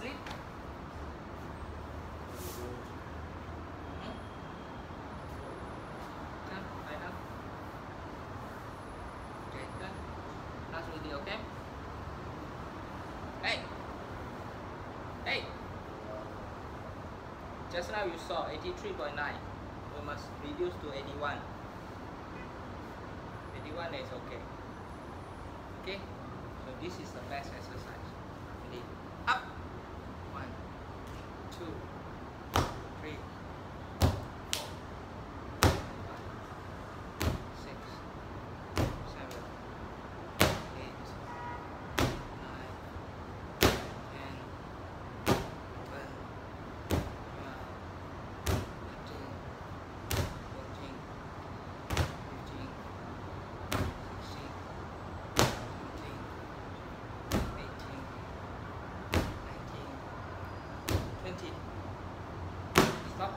sleep. Just now you saw 83.9. We must reduce to 81. 81 is okay. Okay? So this is the best exercise. Ready? 好。